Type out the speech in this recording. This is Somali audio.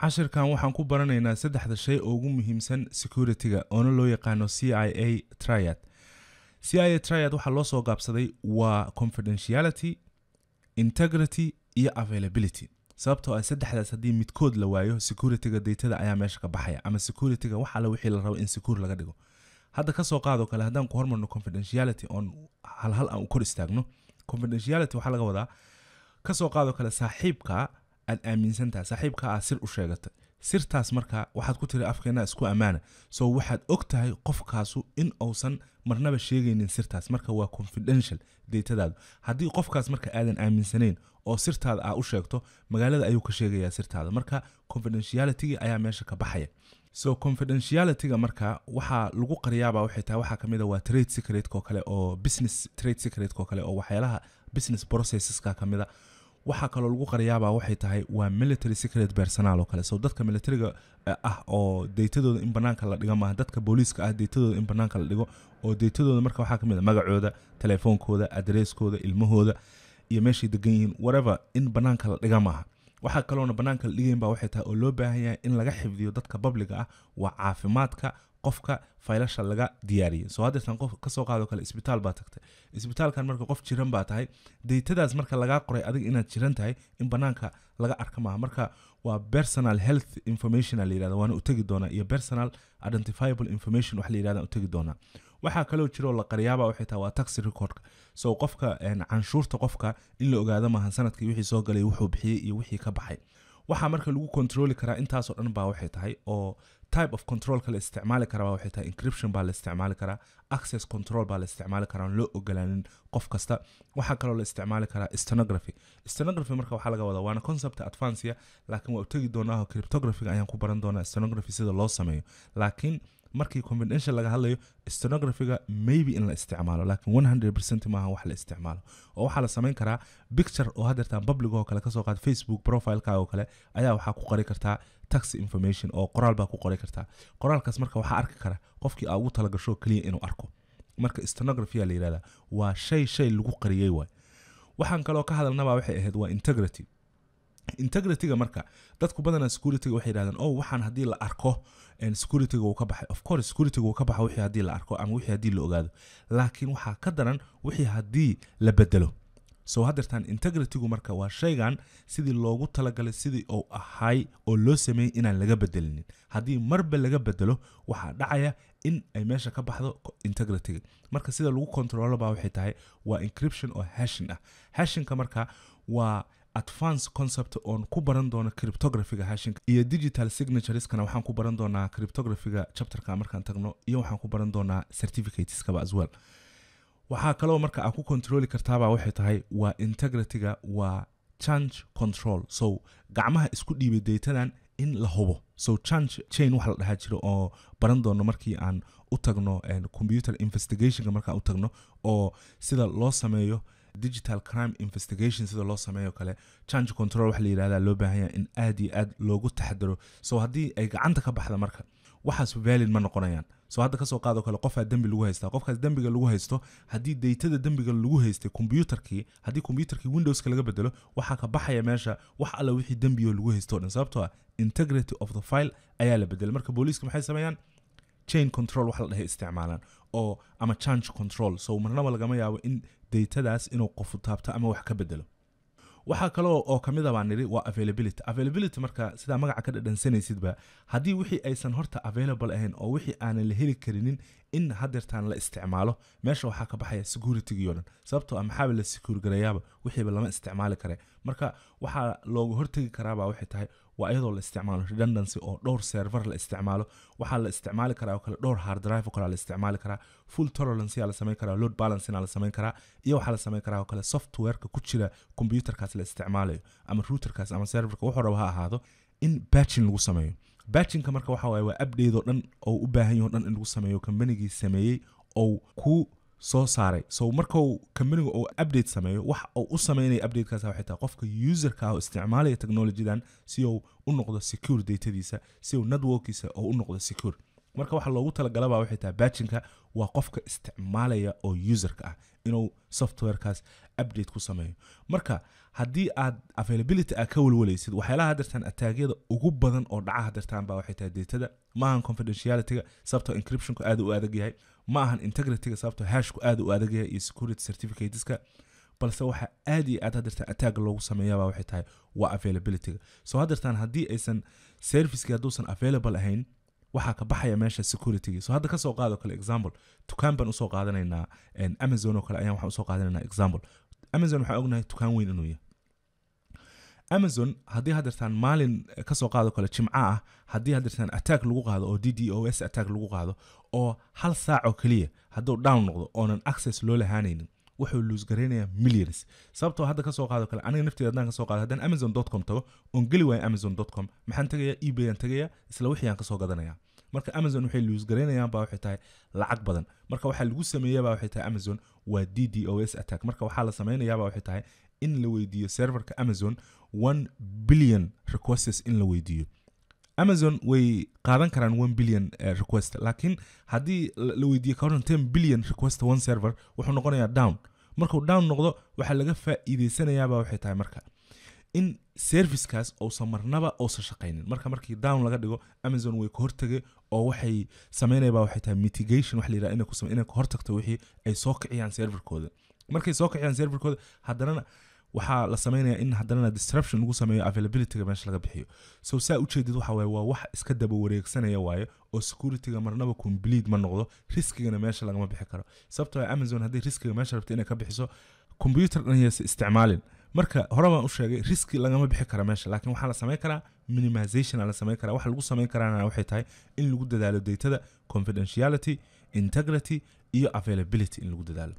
cashirkan waxaan ku baranaynaa saddexda shay oo ugu muhiimsan security-ga oona loo yaqaano c i a triad. C i a triad waxaa loo soo gaabsaday waa confidentiality integrity iyo availability. Sababtoo ah saddexdaas haddii midkood la waayo security-ga datada ayaa meesha ka baxaya ama security-ga wax alle wixii la rabo in secure laga dhigo. Hadda ka soo qaadoo kale haddaan ku hormarno confidentiality oon halhal aan u kor istaagno confidentiality waxaa laga wadaa ka soo qaadoo kale saaxiibka aad aaminsantaha saaxiibka aad sir u sheegatay. Sirtaas marka waxaad ku tiri afkeena isku ammaana so waxaad og tahay qofkaasu in uusan marnaba sheegaynin sirtaas. Marka waa confidential datadaadu haddii qofkaas marka aadan aaminsanayn oo sirtaada aa u sheegto magaalada ayuu ka sheegayaa sirtaada. Marka confidentialitygii ayaa meesha ka baxaya. So confidentialityga marka waxaa lagu qariyaaba waxay tahay waxaa ka mid a waa trade secretka oo kale oo business trade secretka oo kale oo waxyaalaha business processeska ka mid a waxaa kaloo lagu qariyaaba waxay tahay waa military secret personal oo kale. So dadka militariga ah oo deytadooda in banaanka la dhigo maaha dadka booliiska ah deytadooda in banaanka la dhigo oo deytadooda marka waxaa ka mid a magacooda telefoonkooda adresskooda ilmahooda iyo meeshay degan yihiin whatever in banaanka la dhiga maaha waxaa kaloona banaanka la dhigayn ba waxay tahay oo loo baahan yahay in laga xifdiyo dadka babliga ah waa caafimaadka qofka faylasha laga diyaariyay soo haddeertan qof ka soo qaado kale isbitaal baa tagtay. Isbitaalkan marka qof jiran baa tahay deytadaas marka lagaa qoray adiga inaad jiran tahay in banaanka laga arka maaha marka waa personal health information la yirahda waana u tegi doonaa iyo personal identifiable information wax la yirahda u tegi doonaa waxaa kaloo jira oo la qariyaaba waxay tahay waa taxi recordka. So qofka canshuurta qofka in la ogaado maahan sannadkii wixii soo galay wuxuu bixiyey iyo wixii ka baxay. Waxaa marka lagu controli karaa intaasoo dhan baa waxay tahay oo type of controlka la isticmaali karaa waxay tahay encryption baa la isticmaali karaa access control baa la isticmaali karaa loo ogolaanin qof kasta. Waxaa kaloo la isticmaali karaa stenography. Stenography marka waxaa laga wadaa waana concept advancia laakiin waa u tegi doonaa cryptographyga ayaan ku baran doonaa stenography sida loo sameeyo. Laakiin markii confidential laga hadlayo stenographyga maybe in la isticmaalo laakiin hundred percent maaha wax la isticmaalo. Oo waxaa la samayn karaa picture oo haddeertaan public oo kale ka soo qaad facebook profileka oo kale ayaa waxaa ku qori kartaa taxi information oo qoraal baa ku qori kartaa. Qoraalkaas marka waxaa arki kara qofkii aa ugu talagasho keliya inuu arko. Marka stenography la yirahda waa shay shay lagu qariyey waay. Waxaan kaloo ka hadalnabaa waxay ahayd waa integrity integrityga marka dadku badanaa securityga waxay yidhahdeen oh waxaan haddii la arko securityga uu ka baxay. Of course securityga uu ka baxo wixii haddii la arko ama wixii haddii la ogaado. Laakiin waxaa ka daran wixii haddii la bedelo. So haddeertaan integritygu marka waa shaygan sidii loogu talagalay sidii uu ahay oo loo sameeyey inaan laga bedelinin. Haddii marba laga bedelo waxaa dhacaya in ay meesha ka baxdo integrityga. Marka sida lagu controlo ba waxay tahay waa encryption oo hashin ah. Hashinka marka waa advance concept oon ku baran doono cryptographyga hashinka iyo digital signatureskana waxaan ku baran doonaa cryptographyga chapterka markaan tagno iyo waxaan ku baran doonaa certificateskaba as well. Waxaa kaloo marka aa ku controli kartaaba waxay tahay waa integrityga waa change control. So gacmaha isku dhiibay daytadan in la hubo. So change chain waxa la dhahaa jiro oo baran doono markii aan u tagno computer investigationka markaan u tagno oo sida loo sameeyo digital crime investigation sida loo sameeyo kale change control waxa la yidhahda loo baahan yahay in aad iyo aad loogu taxadaro. So haddii ay gacanta ka baxda marka waxaas valid ma noqonayaan. So hadda ka soo qaado kale qofaa dembi lagu haystaa qofkaas dembiga lagu haysto haddii daytada dembiga lagu haystay combyuterkii haddii combyuterkii windowska laga bedelo waxaa ka baxaya meesha wax alla wixii dembiyo lagu haysto o dhan. Sababtoo ah integrity of the file ayaa la bedelay marka booliiska maxay sameeyaan? Chain control wax la dhahay isticmaalaan oo ama change control. So marnaba lagama yaabo in daytadaas inuu qofu taabto ama wax ka bedelo. Waxaa kaloo oo ka mid a baan nidhi waa availability. Availability marka sidaa magaca ka dhadhansanaysidba haddii wixii aysan horta available ahayn oo wixii aanan la heli karinin in hadeertaan la isticmaalo meesha waxaa ka baxaya securitygiio dhan. Sababtoo ah maxaaba la gareeyaaba wixiiba lama isticmaali kare. Marka waxaa looga hortegi karaaba waxay tahay waa iyadoo la isticmaalo redundancy oo dhowr server la isticmaalo. Waxaa la isticmaali karaa oo kale dhowr hard drive oo kale la isticmaali karaa. Full tolerance yaa la samayn karaa load balancing la samayn karaa iyo waxaa la samayn karaa oo kale softwareka ku jira computerkaas la isticmaalayo ama routerkaas ama serverka. Wuxuu raba ha ahaado in batching lagu sameeyo. Batchingka marka waxa waaye waa update oo dhan oo u baahan yaho dhan in lagu sameeyo combanigii sameeyey oo ku soo saaray. So markau kambaniga uu update sameeyo wax uu u sameynaya updatekaas waxay tahay qofka userka ah oo isticmaalaya technologydan si uu u noqdo secure datadiisa si uu networkiisa oo u noqdo secure marka waxa loogu talagalaba waxay tahay batchinka waa qofka isticmaalaya oo userka ah inuu softwarekaas update ku sameeyo. Marka haddii aad availability aad ka walwalaysid waxyaalaha hadirtaan ataagyada ugu badan oo dhaca hadirtaan baa waxay tahay datada ma ahan confidentialityga sababtoo encryptionku aad u adag yahay ma ahan integrityga sababtoo hashku aad u adag yahay iyo security certificateska balse waxa aad iyo aad hadirtaan ataaga loogu sameeyaba waxay tahay waa availabilityga. So hadirtaan haddii aysan servicekii hadduusan available ahayn waxaa ka baxaya meesha securitygi. So hadda ka soo qaado kale example dukaan baan u soo qaadanaynaa amazon oo kale ayaan waxaan u soo qaadanaynaa. Example amazon waxaan ognahay dukaan weyn inuu yahay. Amazon haddii hadirtaan maalin ka soo qaado kale jimca ah haddii hadirtaan attack lagu qaado oo d d o s attack lagu qaado oo hal saac oo keliya hadduu down noqdo oonan access loo lahaanaynin wuxuu luus garaynayaa millions. Sababtoo hadda ka soo qaado kale aniga nafteeda haddaan ka soo qaado haddaan amazon com tago oon geli waayo amazon com. Maxaan tegayaa ebay aan tegayaa isla wixii aan ka soo gadanaya marka amazon waxay luus garaynayaan baa waxay tahay lacag badan. Marka waxaa lagu sameeyaba waxay tahay amazon waa d d o s attack. Marka waxaa la samaynayaaba waxay tahay in la weydiiyo serverka amazon one billion requests in la weydiiyo. Amazon way qaadan karaan one billion request laakiin haddii la weydiiyo ka ten billion request one server wuxuu noqonayaa down markuu down noqdo waxaa laga faa'iideysanayaaba waxay tahay marka. In servicekaas uusan marnaba uusan shaqaynin. Marka markii down laga dhigo amazon way ka hortagay oo waxay sameynayaba waxay tahay mitigation wax la yidhaha inay ku hortagto wixii ay soo kiciyaan serverkooda. Markay soo kiciyaan serverkooda haddanana waxaa la sameynaya in haddanana disruption lagu sameeyo availabilityga meesha laga bixiyo. So saa ujeedid waxa waaye waa wax iska daba wareegsanaya waaye oo securityga marnaba complete ma noqdo riskigana meesha lagama bixi karo. Sababtoo amazon haddii riskiga meesha rabta inay ka bixiso computer dhan isticmaalin. Marka hore u sheegay riski lagama bixi kara meesha laakiin waxaa la samayn karaa minimization la samayn karaa. Waxa lagu samayn karaana waxay tahay in lagu dadaalo datada confidentiality integrity iyo availability in lagu dadaalo